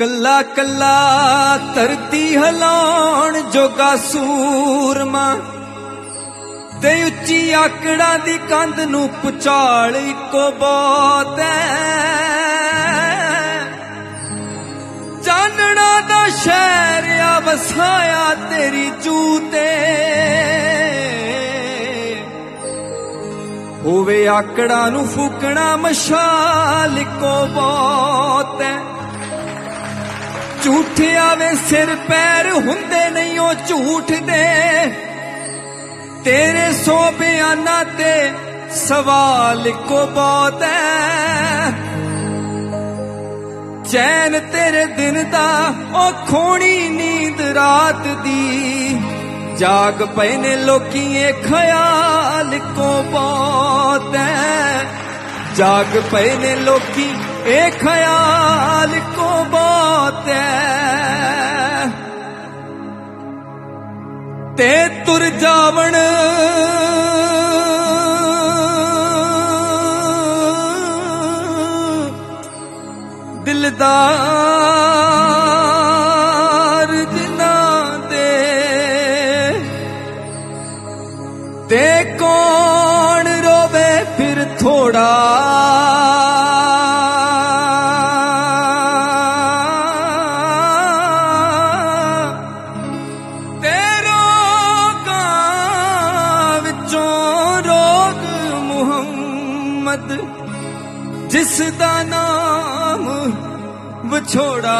ਕੱਲਾ ਕੱਲਾ ਧਰਤੀ ਹਲਾਉਣ ਜੋਗਾ ਸੂਰਮਾ। ਤੇ ਉੱਚੀ ਆਕੜਾਂ ਦੀ ਕੰਧ ਨੂੰ ਪੁਚਾਲ ਇੱਕੋ ਬਹੁਤ ਚਾਨਣਾ ਦਾ ਸ਼ਹਿਰ ਆ, ਵਸਾਇਆ ਤੇਰੀ ਜੂਤੇ ਹੋਵੇ ਆਕੜਾਂ ਨੂੰ ਫੂਕਣਾ ਮਸ਼ਾਲ ਇੱਕੋ ਬਹੁਤ ਝੂਠ ਆਵੇ ਸਿਰ ਪੈਰ ਹੁੰਦੇ ਨਹੀਂ ਉਹ ਝੂਠ ਦੇ। ਤੇਰੇ ਸੋ ਬਿਆਨਾਂ ਤੇ ਸਵਾਲ ਕੋ ਬਹੁਤ ਹੈ। ਚੈਨ ਤੇਰੇ ਦਿਨ ਦਾ, ਉਹ ਖੋਣੀ ਨੀਂਦ ਰਾਤ ਦੀ। ਜਾਗ ਪਏ ਨੇ ਲੋਕੀ ਇਹ ਖਿਆਲ ਕੋ ਬਹੁਤ। ਜਾਗ ਪਏ ਨੇ ਲੋਕੀ, ਇਹ ਖਿਆਲ ਕੋ ਬਹੁਤ ਹੈ ਤੇ ਤੁਰ ਜਾਵਣ। ਦਿਲਦਾਰ ਜਿਨ੍ਹਾਂ ਦੇ, ਤੇ ਕੌਣ ਫਿਰ ਥੋੜਾ ਮੁਹੰਮਦ ਜਿਸ ਦਾ ਨਾਮ ਵਿਛੋੜਾ।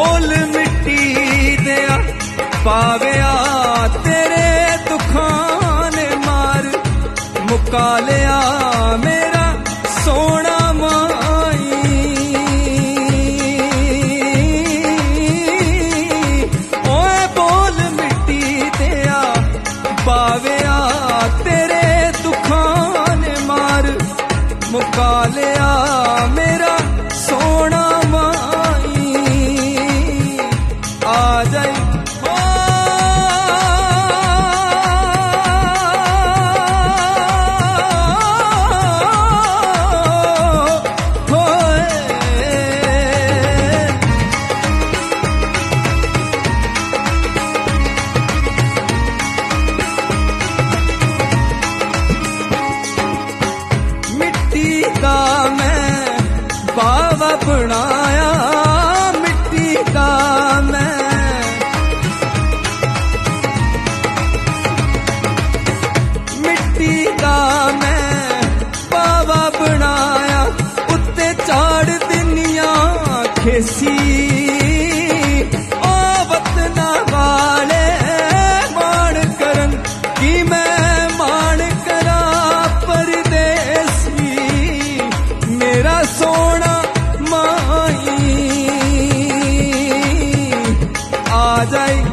ਬੋਲ ਮਿੱਟੀ ਦਿਆ, ਪਾਵਿਆ ਤੇਰੇ ਦੁੱਖਾਂ ਨੇ ਮਾਰ, ਮੁਕਾ ਲਿਆ ਮੇਰਾ ਸੋਹਣਾ ਮਾਈ। ਓਏ ਬੋਲ ਮਿੱਟੀ ਦਿਆ, ਪਾਵਿਆ ਤੇਰੇ ਦੁੱਖਾਂ ਨੇ ਮਾਰ, ਮੁਕਾ ਲਿਆ ਬਾਵਾ ਬਣਾਇਆ ਮਿੱਟੀ ਦਾ ਮੈਂ। ਮਿੱਟੀ ਦਾ ਮੈਂ ਬਾਵਾ ਬਣਾਇਆ ਉੱਤੇ ਚਾੜ ਦਿਨੀਆਂ ਆ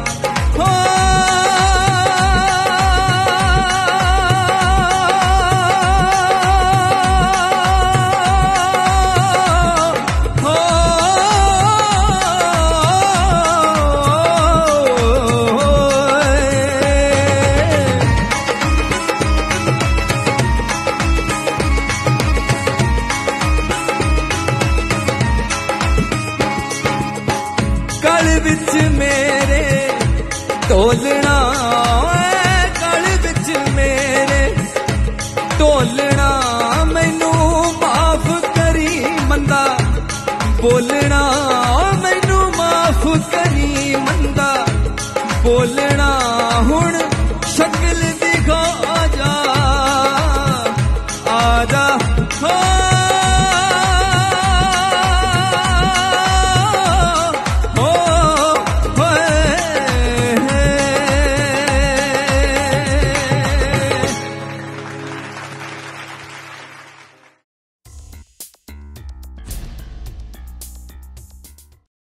ਗਲ ਵਿੱਚ ਮੇਰੇ, ਢੋਲਣਾ ਗਲ ਵਿੱਚ ਮੇਰੇ। ਢੋਲਣਾ ਮੈਨੂੰ ਮਾਫ ਕਰੀ ਮੰਦਾ। ਬੋਲਣਾ ਮੈਨੂੰ ਮਾਫ ਕਰੀ ਮੰਦਾ। ਬੋਲਣਾ ਹੁਣ ਸ਼ਕਲ